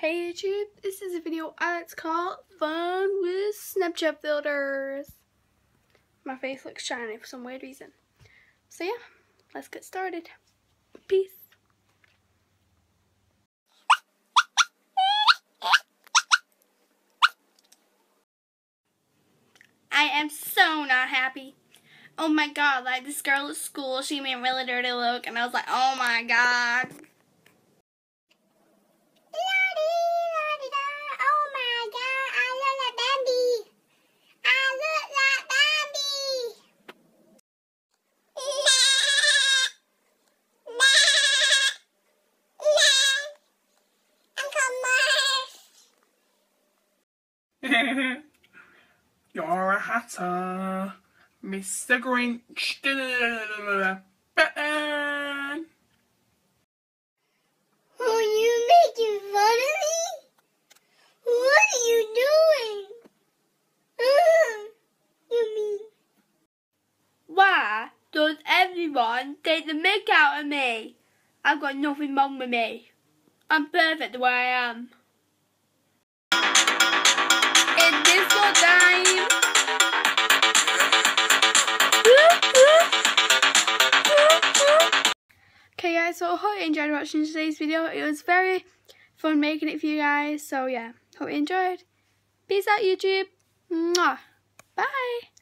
Hey YouTube, this is a video it's called Fun with Snapchat Filters. My face looks shiny for some weird reason. So yeah, let's get started. Peace. I am so not happy. Oh my god, like this girl at school, she made a really dirty look and I was like, oh my god. You're a hatter, Mr. Grinch. Batman. Are you making fun of me? What are you doing? Uh, you mean Why does everyone take the mick out of me? I've got nothing wrong with me. I'm perfect the way I am. Guys, so I hope you enjoyed watching today's video. It was very fun making it for you guys. So yeah, hope you enjoyed. Peace out YouTube. Mwah. Bye.